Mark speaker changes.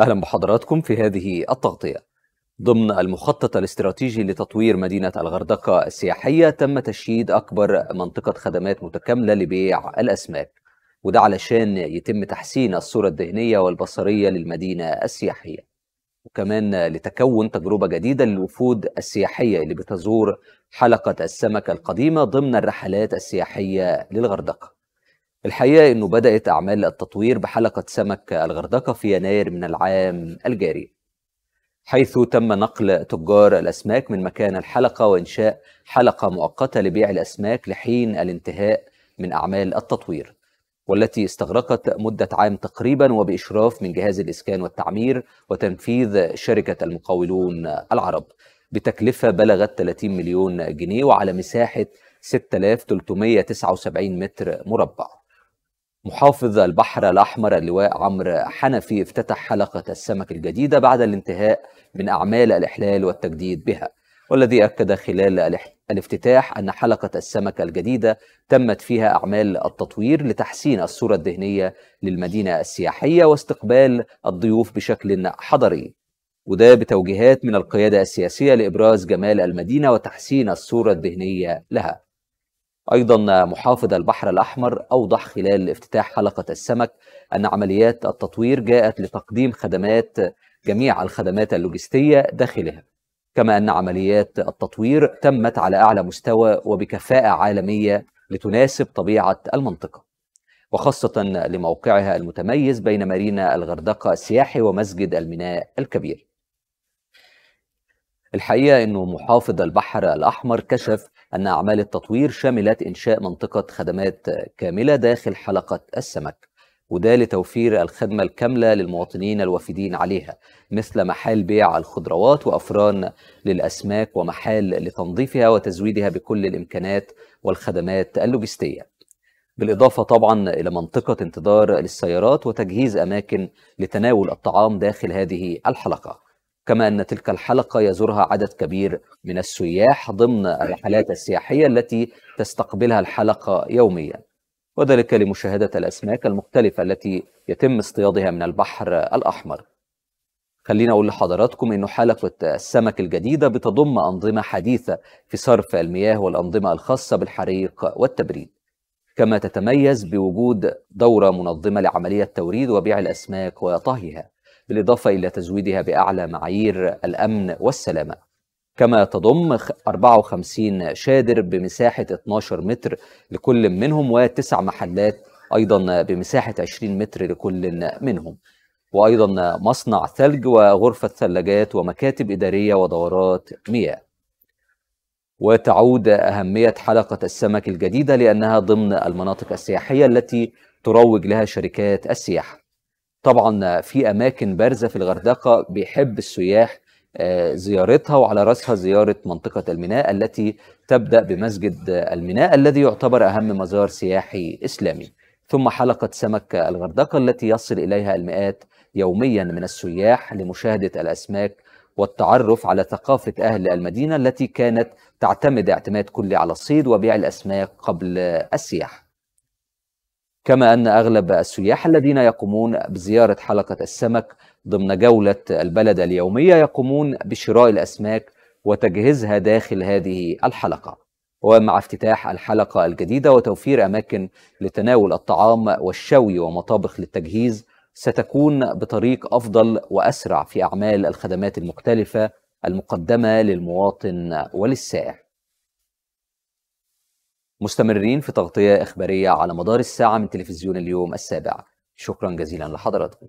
Speaker 1: أهلا بحضراتكم في هذه التغطية. ضمن المخطط الاستراتيجي لتطوير مدينة الغردقة السياحية تم تشييد أكبر منطقة خدمات متكاملة لبيع الأسماك وده علشان يتم تحسين الصورة الذهنية والبصرية للمدينة السياحية وكمان لتكون تجربة جديدة للوفود السياحية اللي بتزور حلقة السمك القديمة ضمن الرحلات السياحية للغردقة. الحقيقة أنه بدأت أعمال التطوير بحلقة سمك الغردقة في يناير من العام الجاري حيث تم نقل تجار الأسماك من مكان الحلقة وإنشاء حلقة مؤقتة لبيع الأسماك لحين الانتهاء من أعمال التطوير والتي استغرقت مدة عام تقريبا وبإشراف من جهاز الإسكان والتعمير وتنفيذ شركة المقاولون العرب بتكلفة بلغت 30 مليون جنيه وعلى مساحة 6379 متر مربع. محافظ البحر الأحمر اللواء عمرو حنفي افتتح حلقة السمك الجديدة بعد الانتهاء من أعمال الإحلال والتجديد بها. والذي أكد خلال الافتتاح أن حلقة السمك الجديدة تمت فيها أعمال التطوير لتحسين الصورة الذهنية للمدينة السياحية واستقبال الضيوف بشكل حضري. وده بتوجيهات من القيادة السياسية لإبراز جمال المدينة وتحسين الصورة الذهنية لها. أيضا محافظ البحر الأحمر أوضح خلال افتتاح حلقة السمك أن عمليات التطوير جاءت لتقديم خدمات جميع الخدمات اللوجستية داخلها كما أن عمليات التطوير تمت على أعلى مستوى وبكفاءة عالمية لتناسب طبيعة المنطقة وخاصة لموقعها المتميز بين مارينا الغردقة السياحي ومسجد الميناء الكبير. الحقيقة أنه محافظ البحر الأحمر كشف أن أعمال التطوير شملت إنشاء منطقة خدمات كاملة داخل حلقة السمك وده لتوفير الخدمة الكاملة للمواطنين الوافدين عليها مثل محال بيع الخضروات وأفران للأسماك ومحال لتنظيفها وتزويدها بكل الإمكانات والخدمات اللوجستية. بالإضافة طبعا إلى منطقة انتظار للسيارات وتجهيز أماكن لتناول الطعام داخل هذه الحلقة. كما أن تلك الحلقة يزورها عدد كبير من السياح ضمن الرحلات السياحية التي تستقبلها الحلقة يوميا. وذلك لمشاهدة الأسماك المختلفة التي يتم اصطيادها من البحر الأحمر. خلينا أقول لحضراتكم أنه حلقة السمك الجديدة بتضم أنظمة حديثة في صرف المياه والأنظمة الخاصة بالحريق والتبريد. كما تتميز بوجود دورة منظمة لعملية توريد وبيع الأسماك وطهيها. بالإضافة إلى تزويدها بأعلى معايير الأمن والسلامة. كما تضم 54 شادر بمساحة 12 متر لكل منهم وتسع محلات أيضا بمساحة 20 متر لكل منهم. وأيضا مصنع ثلج وغرفة ثلاجات ومكاتب إدارية ودورات مياه. وتعود أهمية حلقة السمك الجديدة لأنها ضمن المناطق السياحية التي تروج لها شركات السياحة. طبعا في أماكن بارزة في الغردقة بيحب السياح زيارتها وعلى رأسها زيارة منطقة الميناء التي تبدأ بمسجد الميناء الذي يعتبر أهم مزار سياحي إسلامي. ثم حلقة سمك الغردقة التي يصل إليها المئات يوميا من السياح لمشاهدة الأسماك والتعرف على ثقافة أهل المدينة التي كانت تعتمد اعتماد كلي على الصيد وبيع الأسماك قبل السياحة كما أن أغلب السياح الذين يقومون بزيارة حلقة السمك ضمن جولة البلد اليومية يقومون بشراء الأسماك وتجهيزها داخل هذه الحلقة. ومع افتتاح الحلقة الجديدة وتوفير أماكن لتناول الطعام والشوي ومطابخ للتجهيز ستكون بطريق أفضل وأسرع في أعمال الخدمات المختلفة المقدمة للمواطن وللسائح. مستمرين في تغطية إخبارية على مدار الساعة من تلفزيون اليوم السابع. شكرا جزيلا لحضراتكم.